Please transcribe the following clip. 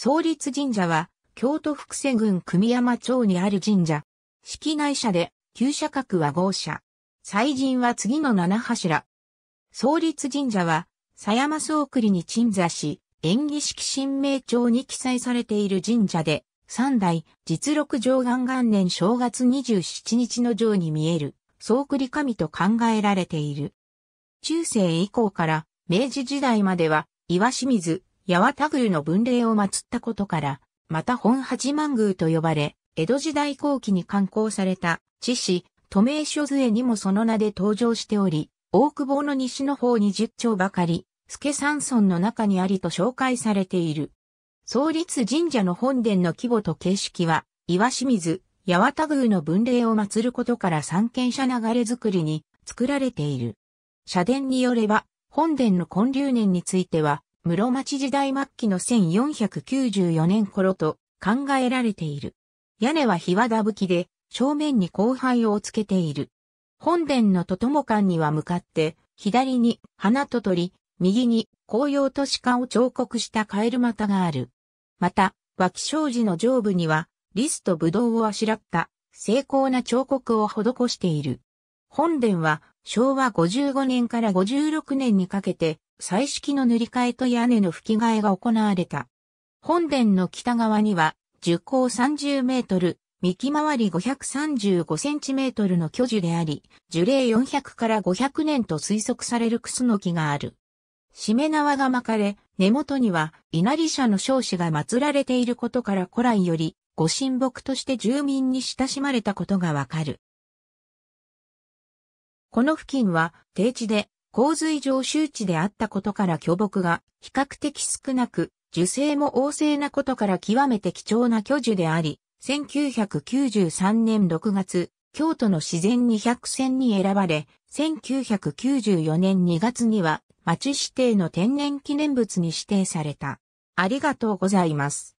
創立神社は、京都福瀬郡組山町にある神社。式内社で、旧社格は豪社。祭神は次の七柱。創立神社は、狭山総栗に鎮座し、演技式神明帳に記載されている神社で、三代、実録上元元年正月27日の上に見える、総栗神と考えられている。中世以降から明治時代までは岩清水、八幡宮の分霊を祀ったことから、また本八幡宮と呼ばれ、江戸時代後期に刊行された知史、都名所図にもその名で登場しており、大久保の西の方に十丁ばかり、助三村の中にありと紹介されている。創立神社の本殿の規模と形式は、岩清水、八幡宮の分霊を祀ることから三軒社流れ作りに作られている。社殿によれば、本殿の建立年については、室町時代末期の1494年頃と考えられている。屋根は日和田吹きで、正面に光背をつけている。本殿のととも館には向かって、左に花と鳥、右に紅葉と鹿を彫刻したカエル股がある。また、脇障子の上部には、リスとブドウをあしらった精巧な彫刻を施している。本殿は昭和55年から56年にかけて、彩色の塗り替えと屋根の吹き替えが行われた。本殿の北側には、樹高30メートル、幹回り535センチメートルの巨樹であり、樹齢400から500年と推測されるクスノキがある。しめ縄が巻かれ、根元には稲荷社の少子が祀られていることから古来より、ご神木として住民に親しまれたことがわかる。この付近は低地で洪水上周地であったことから巨木が比較的少なく、樹勢も旺盛なことから極めて貴重な巨樹であり、1993年6月、京都の自然200選に選ばれ、1994年2月には町指定の天然記念物に指定された。ありがとうございます。